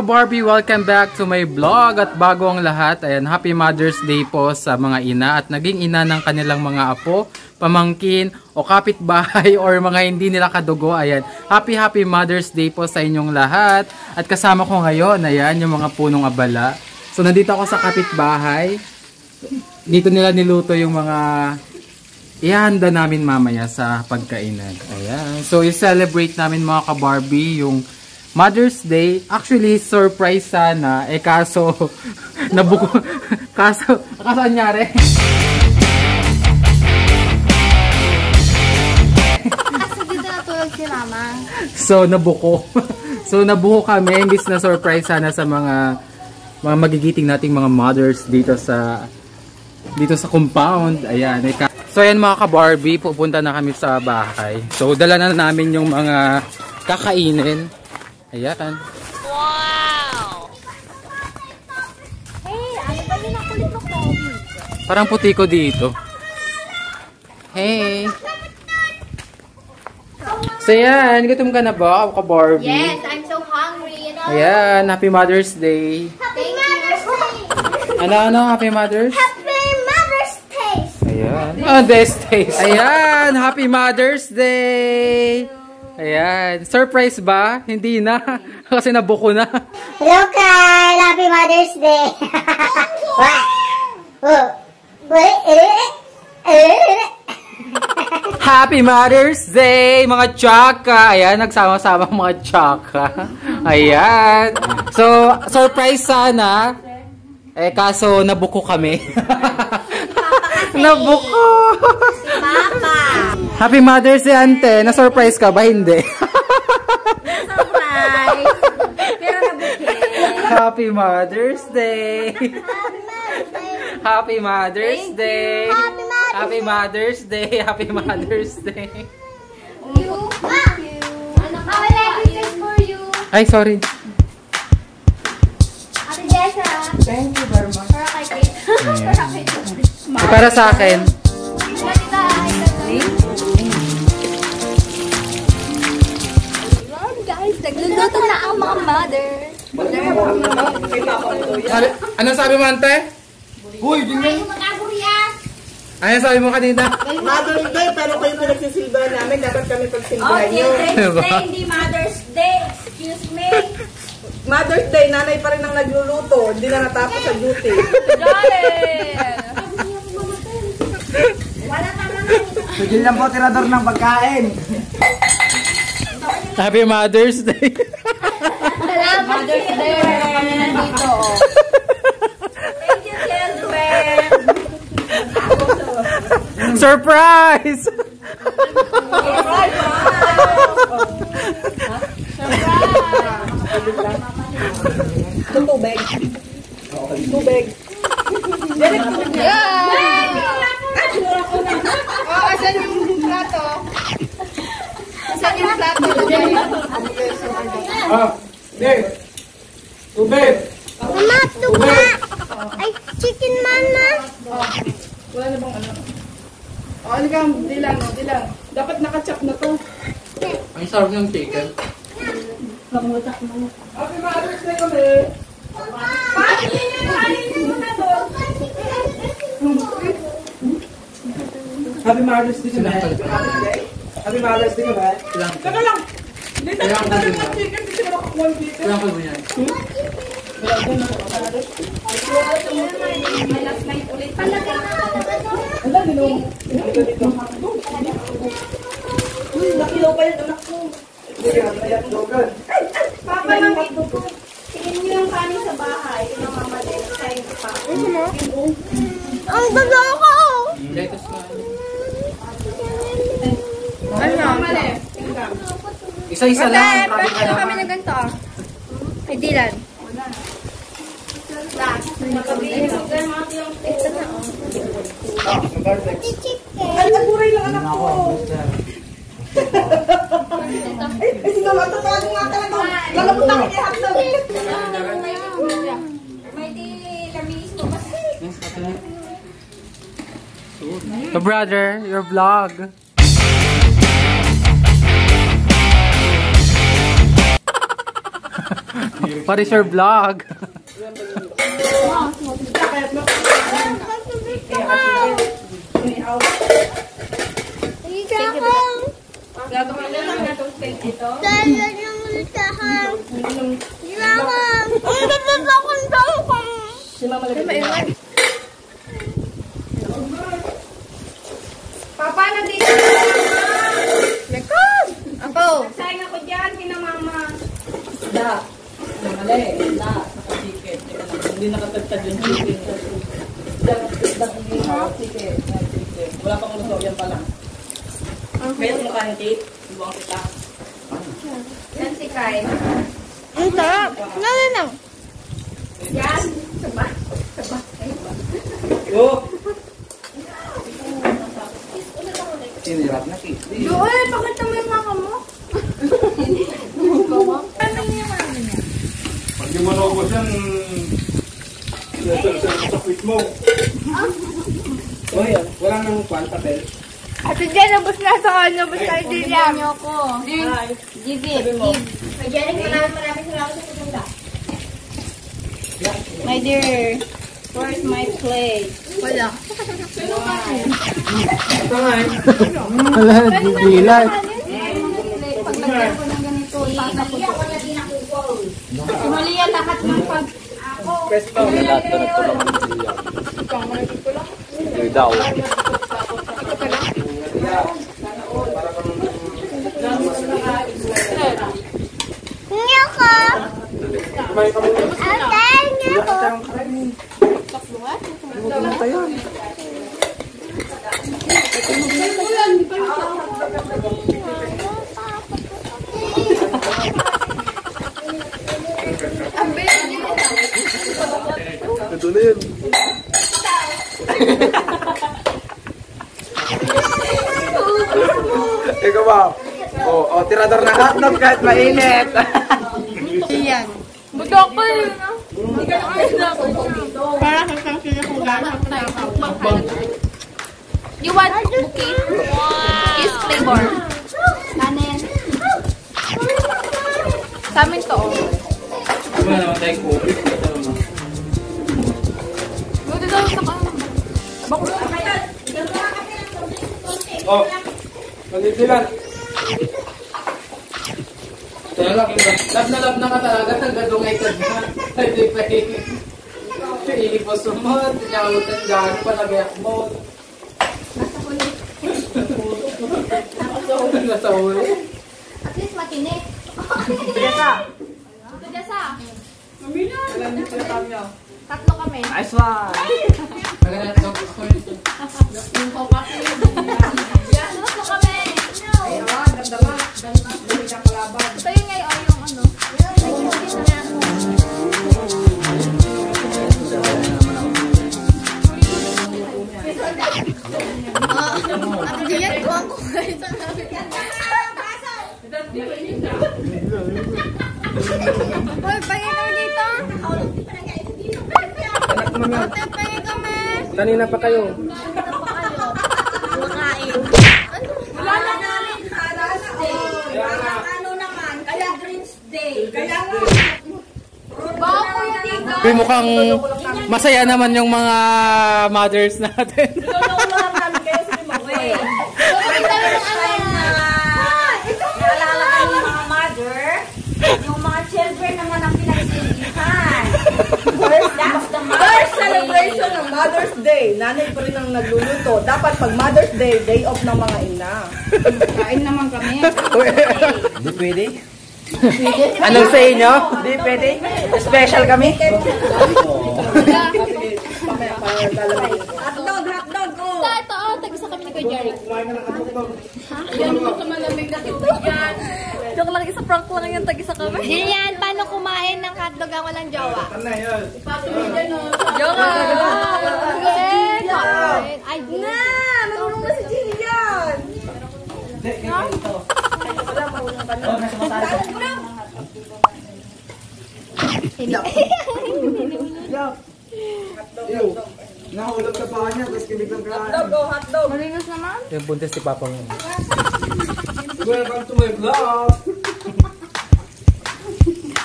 Mga ka-Barbie! Welcome back to my vlog at bago ang lahat, ayan, Happy Mother's Day po sa mga ina at naging ina ng kanilang mga apo, pamangkin o kapitbahay or mga hindi nila kadugo, ayan. Happy Happy Mother's Day po sa inyong lahat at kasama ko ngayon, ayan, yung mga punong abala. So nandito ako sa kapitbahay, dito nila niluto yung mga ihanda namin mamaya sa pagkainan. Ayan. So, i-celebrate namin mga ka-Barbie yung Mother's Day. Actually, surprise sana. Eh, kaso, nabuko. kaso, kaso anyari? Si mama. so, nabuko. so, nabuko kami. Imbis na surprise sana sa mga mga magigiting nating mga mothers dito sa dito sa compound. Ayan. Eh, So, ayan mga ka-Barbie, pupunta na kami sa bahay. So, dala na namin yung mga kakainin. Ayan. Hey, ano ba yun ang kulit mo, Kobe? Parang puti ko dito. Hey! So, ayan. Gutom ka na ba, ka-Barbie? Yes, I'm so hungry. You know? Ayan. Happy Mother's Day. Happy Mother's Day! Ano, ano? Happy Mother's? Happy Mother's Day! Ayan. Oh, this taste. Ayan. Happy Mother's Day. Ayan. Surprise ba? Hindi na. Kasi nabuko na. Hello, Kyle! Happy Mother's Day! Oh. Happy Mother's Day, mga tsaka. Ayan, nagsama-sama ang mga tsaka. Ayan. So, surprise sana. Eh, kaso nabuko kami. nabuko. Papa! Happy Mother's Day, ante. Na-surprise ka ba? Hindi. Surprise! Pero nabukit. Happy Mother's Day. Happy Mother's Day. Happy Mother's Happy Mother's Day. Happy Mother's Day. You. Thank you. Ano ka? I like this for you. Ay, sorry. Ate Jessa. Thank you very much. Para kay Kate. Para Kate. Para sa akin. Ganita, ay, guys, nagluluto na ang mga mother. Ano sabi mo, ante? Uy, di Ay, mag-agurias. Ano sabi mo kanina? Mother's Day, pero kayo pinagsisilbahan namin, dapat kami pagsilbahan nyo. Diba? hindi Mother's Day. Excuse me. Mother's Day, nanay pa rin ang nagluluto, hindi na natapos sa duty. Sigil lang po, tirador ng pagkain. Happy Mother's Day. Salamat, Mother's Day. Kami nandito. oh. Thank you, children. Surprise! Tubig. Tubig. Oh, asan yung plato? Asan yung plato? Ah, hindi. Tubig. Mama, tuba. Ay, chicken mama. Wala na bang ano? O, ano ka, di lang, no, di lang. Dapat nakachop na to. Ang sarap ng chicken. Happy Mother's Day kami. Happy Mother's Day kami. Happy Mother's Day kami. Teka lang. Hindi tayo ng chicken, hindi sila makakuha dito. Kailangan ko mo yan. Ala, ginoo. Ginoo dito. Uy, nakilaw pa yung anak ko. Nayak dogan. Papa lang ito po. Tingin niyo yung kanin sa bahay. Yung mga mali. Kain pa. Ang gulo ko. Lettuce nga. Mali. Isa-isa lang. Grabe ka Pero kami naman. na ganito. Ay, Dylan. Ay, naguray lang anak ko. Ay, sige, matatalo nga talaga. Lalabot na kami hapsag. May di lamis mo kasi. So brother, your vlog. Parisher vlog. Papa, nandito na Ako. Sayang ako dyan, kina mama. Da. Mali. Da. Naka-chicken. Hindi nakatagtag yung chicken. Naka-chicken. Chicken. Wala pang luto. Yan pa lang. Kaya mo kanin cake. Ibuang kita. Yan si Kai. Ang sarap. Ano na? Yan. Saba. Oh! Sinirap na cake. Joel, bakit naman yung mama mo? Pag di mo naubos yan, sa, sa, quit mo. Oh, yan. Wala nang kwan, papel. Ate Jen, nabos na sa ano. Basta hindi lang. niyo ako. Give it. Give. Majanik, maraming maraming salamat sa pagpunta. My dear. Where's my plate? Wala. Ito nga eh. Wala, gigilan. Pag lagyan ko ng ganito, ipasa ko to. Mali yan lahat ng pag... Presto. Nyoko. Ate, nyoko. Ito na yun. Ikaw ba? Oh, oh, tirador na hotdog kahit mainit. Iyan. Buto ko yun. Para sa sang sinakulan. You want bouquet? Kiss flavor. Kanin. Sa amin to. oh. Wala naman tayong COVID. Oh, magdidilan. Talaga, lab na lab na ka talaga. Nagdadungay ka na. Hindi pa Iipo sumot. Nyawutan gano'n pa nagayak mo. Nasa uli. At least matinik. Jessa. Ito Jessa. Tatlo kami. Nice one. Hoy, pahingin kami dito. Ate, pahingin kami. Kanina pa kayo. Makain. Wala na namin Father's Day. Parang ano naman, kaya Dreams Day. Kaya nga. Bako yung mukhang masaya naman yung mga mothers natin. Naalala ka ng mga mother, yung mga children naman ang pinagsilbihan. First, that's the mother's First celebration ng Mother's Day. Nanay pa rin ang nagluluto. Dapat pag Mother's Day, day off ng mga ina. Kain naman kami. Di pwede? Anong sa inyo? Di pwede? Special kami? Pamaya pa lalagay. Hotdog, hotdog, oh. Ito, oh, ni Kuya Jerry. Yan mo sa malamig na kitugan. Joke lang, isa prank lang yan, tag-isa kami. Jillian, paano kumain ng hotdog ang walang jowa? Joke Ay, na! Marunong na si Jillian! Nahulog sa paa niya, tapos kinigang ka. Hotdog, oh, hotdog. Malinis naman. Yung buntis si Papa mo. Welcome to my vlog!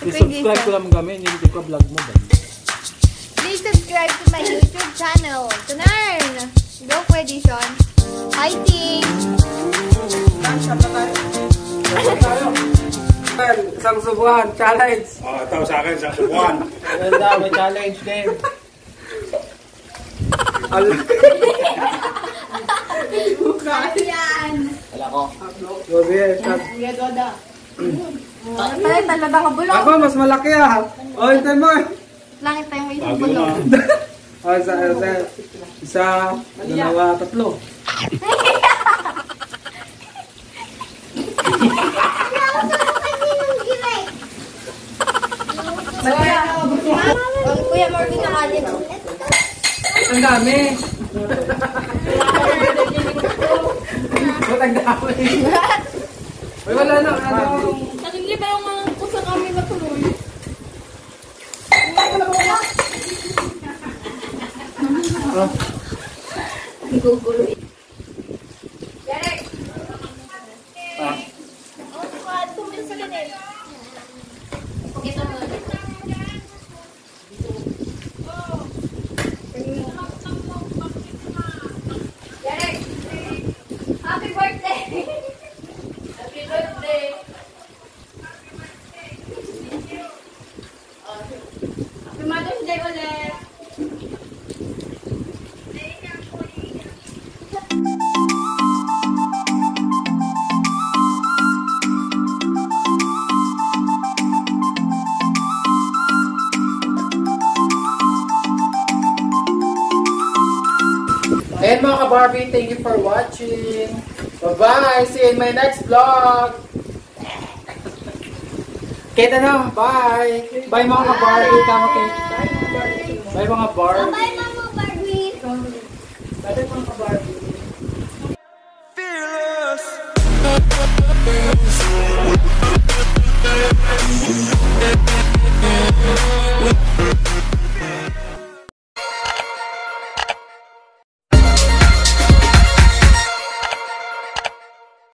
I-subscribe ko lang kami, hindi ko vlog mo ba? Please subscribe to my YouTube channel. Tunarn! Go for edition. Fighting! Isang subuhan, challenge. Ah, ito sa akin, sa subuan. Maganda, may challenge din. Yan! Ay, talaga ka bulong. Ako, mas malaki ah. O, hintay mo. Langit tayo may isang bulong. na. O, isa, isa, isa, dalawa, tatlo. Kuya Marvin nakalin. Ang dami. Ba't ang dami? Ay, wala na. Ano? Hindi ba yung mga pusa kami na tuloy? Gugulo. Ah. Happy Mga ka-Barbie, thank you for watching. Bye-bye! See you in my next vlog! Kita na! Bye! Bye mga ka-Barbie! Tama kayo. Bye mga Barbie! Bye, Mama Barbie! Bye mga ka-Barbie! Fearless.